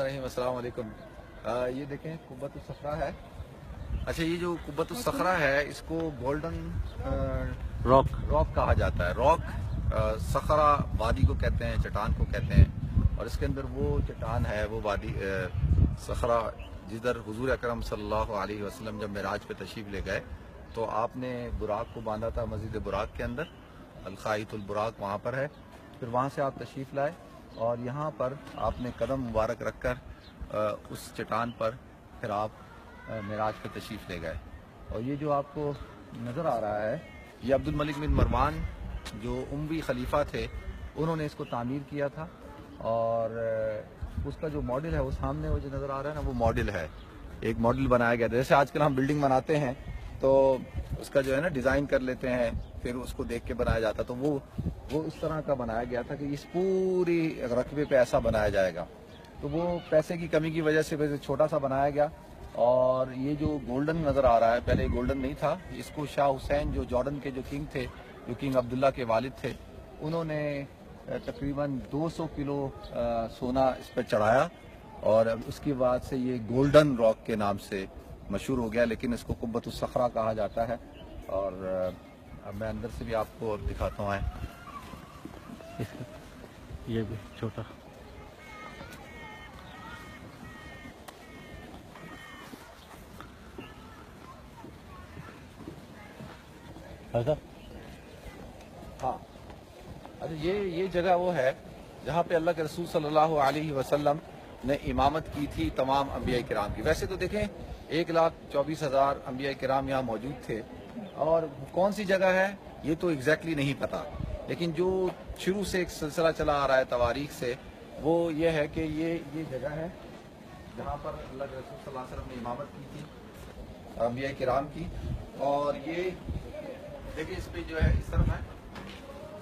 वालेकुम ये देखें कुब्बत सखरा है। अच्छा ये जो कुब्बत सखरा है इसको गोल्डन रॉक। रॉक कहा जाता है। रॉक सखरा वादी को कहते हैं चट्टान को कहते हैं। और इसके अंदर वो चट्टान है वो वादी सखरा जिधर हुजूर अकरम सल्लल्लाहु अलैहि वसल्लम जब मेराज पे तशरीफ़ ले गए तो आपने बुराक को बांधा था मस्जिद बुराक के अंदर। अलखाइतुल बुराक वहाँ पर है। फिर वहाँ से आप तशरीफ़ लाए। और यहाँ पर आपने कदम मुबारक रखकर उस चट्टान पर फिर आप मेराज पर तशरीफ़ ले गए। और ये जो आपको नज़र आ रहा है, ये अब्दुल मलिक बिन मरवान, जो उमवी खलीफा थे, उन्होंने इसको तामीर किया था। और उसका जो मॉडल है, वो सामने वो जो नज़र आ रहा है ना, वो मॉडल है। एक मॉडल बनाया गया था। जैसे आजकल हम बिल्डिंग बनाते हैं तो उसका जो है ना, डिज़ाइन कर लेते हैं, फिर उसको देख के बनाया जाता तो वो वो इस तरह का बनाया गया था कि इस पूरी रकबे पे ऐसा बनाया जाएगा। तो वो पैसे की कमी की वजह से वैसे छोटा सा बनाया गया और ये जो गोल्डन नज़र आ रहा है, पहले गोल्डन नहीं था, इसको शाह हुसैन जो जॉर्डन के जो किंग थे, जो किंग अब्दुल्ला के वालिद थे, उन्होंने तकरीबन 200 किलो सोना इस पर चढ़ाया और उसके बाद से ये गोल्डन रॉक के नाम से मशहूर हो गया, लेकिन इसको कुब्बत सखरा कहा जाता है और मैं अंदर से भी आपको दिखाता हूँ ये भी छोटा। ऐसा? हाँ। अच्छा ये ये जगह वो है जहाँ पे अल्लाह के रसूल सल्लल्लाहु अलैहि वसल्लम ने इमामत की थी तमाम अम्बिया कराम की। वैसे तो देखें एक लाख चौबीस हज़ार अम्बिया कराम यहाँ मौजूद थे। और कौन सी जगह है ये तो एग्जैक्टली नहीं पता। लेकिन जो शुरू से एक सिलसिला चला आ रहा है तवारीख से, वो ये है कि ये ये जगह है जहाँ पर अल्लाह रसूल वसल्लम ने इमामत की थी अम्बिया कराम की। और ये, देखिए इस पे जो है, इस तरफ़ है,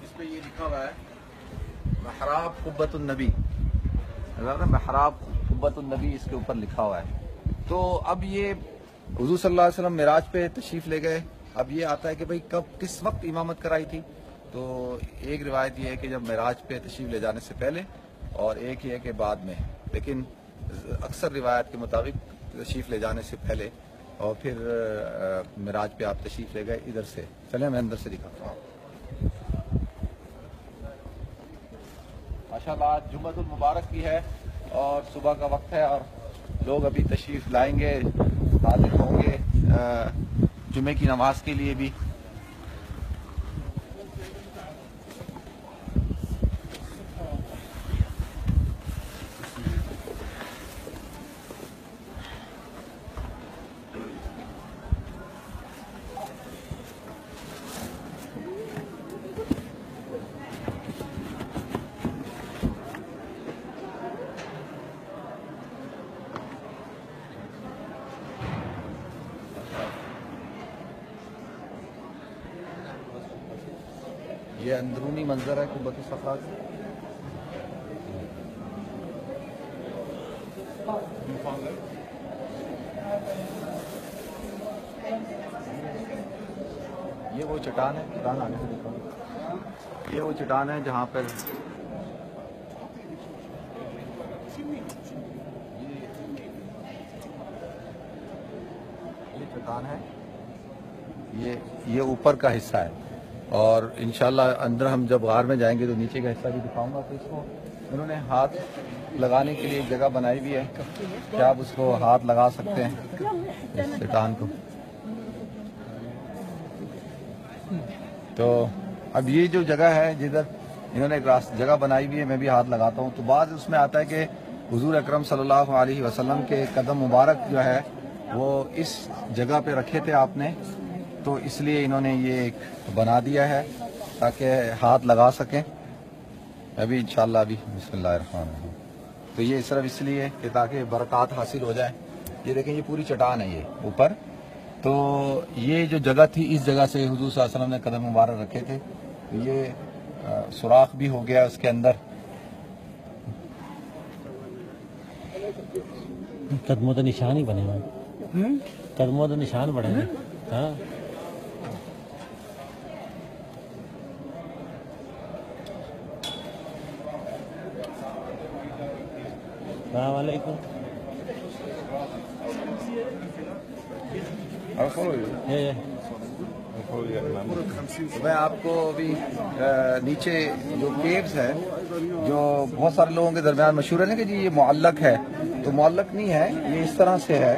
इस पे ये लिखा हुआ है, महराब कुब्बतुलनबी महराब कुब्बतुलनबी इसके ऊपर लिखा हुआ है। तो अब ये हजू सल्लल्लाहु अलैहि वसल्लम मिराज पे तशरीफ़ ले गए। अब ये आता है कि भाई कब, किस वक्त इमामत कराई थी? तो एक रिवायत ये है कि जब मिराज पे तशीफ ले जाने से पहले और एक ही है कि बाद में। लेकिन अक्सर रिवायत के मुताबिक तशीफ ले जाने से पहले और फिर मिराज पे आप तशीफ ले गए इधर से। चले, मैं अंदर से दिखाता हूँ। माशाल्लाह, आज मुबारक भी है और सुबह का वक्त है और लोग अभी तशरीफ़ लाएँगे हाजिर होंगे जुमे की नमाज़ के लिए भी। ये अंदरूनी मंजर है कुबत सफ़ा ये वो चट्टान है, चट्टान आगे से दिखाऊँगा ये वो चट्टान है जहाँ पर ये चट्टान है। ये ये ऊपर का हिस्सा है। और इनशाला अंदर हम जब गार में जाएँगे तो नीचे का हिस्सा भी दिखाऊँगा तो इसको उन्होंने हाथ लगाने के लिए एक जगह बनाई भी है क्या आप उसको हाथ लगा सकते हैं चट्टान को। तो अब ये जो जगह है, जिधर इन्होंने एक जगह बनाई हुई है, मैं भी हाथ लगाता हूँ। तो बाद उसमें आता है कि हजूर अक्रम सल्लल्लाहु अलैहि वसल्लम के कदम मुबारक जो है, वो इस जगह पे रखे थे आपने। तो इसलिए इन्होंने ये एक बना दिया है ताकि हाथ लगा सकें। अभी इंशाल्लाह अभी बिस्मिल्लाह तो ये सिर्फ़ इसलिए कि ताकि बरकत हासिल हो जाए। ये देखें ये पूरी चटान है ये ऊपर। तो ये जो जगह थी इस जगह से हजूर वसल्लम ने कदम मुबारक रखे थे। तो ये सुराख भी हो गया उसके अंदर। कदमों तो निशान ही बने हुए हम्म? कदमों तो निशान बने हैं। हाँ। Assalamualaikum. I'll follow you. Yeah, yeah. मैं आपको अभी नीचे जो केव्स है जो बहुत सारे लोगों के दरमियान मशहूर है ना कि जी ये मुअल्लक है तो मुअल्लक नहीं है ये इस तरह से है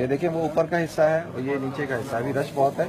ये देखें वो ऊपर का हिस्सा है और ये नीचे का हिस्सा है अभी रश बहुत है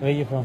where you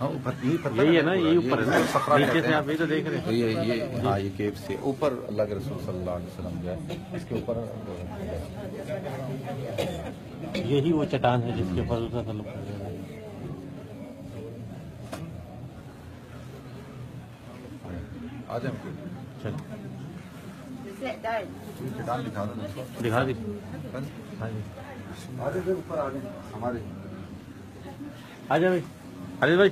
ऊपर यही पत्थर यही है ना, यही ऊपर है ना? नीचे से आप यही तो देख रहे हैं। तो ये ये हाँ ये केव से ऊपर अल्लाह के रसूल सल्लल्लाहु अलैहि वसल्लम जो है। इसके ऊपर यही वो चट्टान है जिसके ऊपर हैं। आ जाए चल। चट्टान दिखा दो दिखा दी। हाँ जी। जाए ऊपर आ जाए हमारे। आ जा भाई। अरे भाई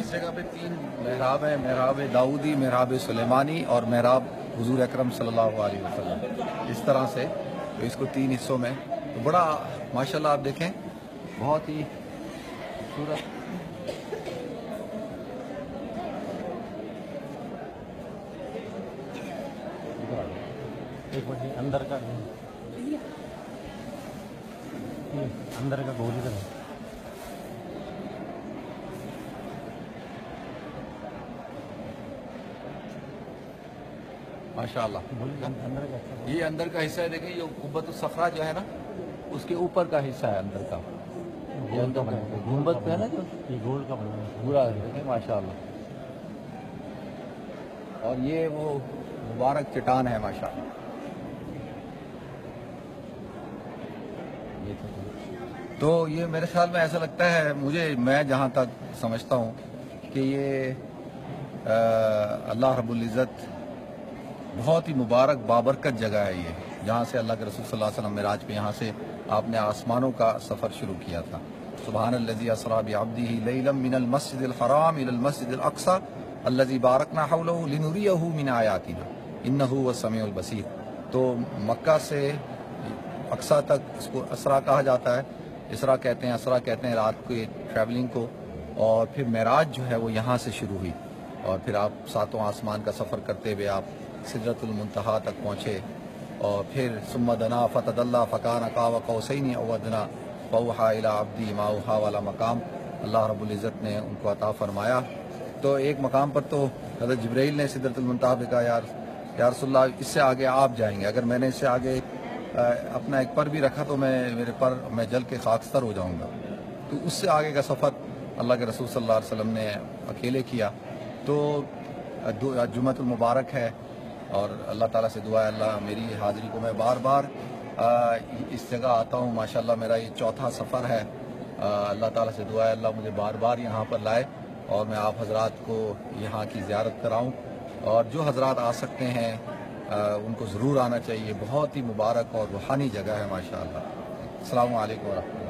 इस जगह पे तीन महराब है महराब दाऊदी महराब सुलेमानी और महराब हुजूर अकरम सल्लल्लाहु अलैहि वसल्लम इस तरह से तो इसको तीन हिस्सों में। तो बड़ा, माशाल्लाह, आप देखें, बहुत ही खूबसूरत। अंदर का अंदर का गोली का माशाल्लाह। ये अंदर का हिस्सा है देखें ये कुब्बत सखरा जो है ना उसके ऊपर का हिस्सा है अंदर का। गुंबद पे है ना जो? ये गोल्ड का बना है। पूरा देखें माशाल्लाह। और ये वो मुबारक चट्टान है माशाल्लाह। ये तो- तो ये मेरे ख्याल में ऐसा लगता है मुझे मैं जहाँ तक समझता हूँ कि ये अल्लाह रब्बुल इज़्ज़त बहुत ही मुबारक बाबरकत जगह है ये, जहाँ से अल्लाह के रसूल सल्लल्लाहु अलैहि वसल्लम मिराज पे यहाँ से आपने आसमानों का सफ़र शुरू किया था। सुबहान असरा बिअब्दिही लैलम मिनल मस्जिदिल हराम इलल मस्जिदिल अक्सा अल्लज़ी बारकना हौलहु लिनुरियहु मिन आयातिना। इन्नहु वस्समीउल बसीर। तो मक्का से अक्सा तक इसको असरा कहा जाता है। इसरा कहते हैं, असरा कहते हैं रात के ट्रैवलिंग को। और फिर महराज जो है वो यहाँ से शुरू हुई। और फिर आप सातों आसमान का सफ़र करते हुए आप सिदरतुल मुंतहा तक पहुँचे। और फिर सुम्मदना फ़तदल्ला फ़कान काव कौसैनी अवदना फ़ौहा इला अब्दी माऊहा वाला मकाम। अल्लाह रब्बुल इज़्ज़त ने उनको अता फरमाया। तो एक मकाम पर तो हज़रत जब्राइल ने सिदरतुल मुंतहा पे कहा यार या रसूलल्लाह इससे आगे आप जाएँगे। अगर मैंने इससे आगे अ, अपना एक पर भी रखा तो मैं मेरे पर मैं जल के खाकस्तर हो जाऊँगा। तो उससे आगे का सफ़र अल्लाह के रसूल सल्लल्लाहु अलैहि वसल्लम ने अकेले किया। तो जुमतुल मुबारक है। और अल्लाह ताला से दुआ है, अल्लाह मेरी हाज़िरी को मैं बार बार इस जगह आता हूँ। माशाल्लाह मेरा ये चौथा सफ़र है। अल्लाह ताला से दुआ है, अल्लाह मुझे बार बार यहाँ पर लाए और मैं आप हजरात को यहाँ की ज़्यारत कराऊँ। और जो हजरात आ सकते हैं उनको ज़रूर आना चाहिए। बहुत ही मुबारक और रूहानी जगह है माशा अल्लाह वरहमल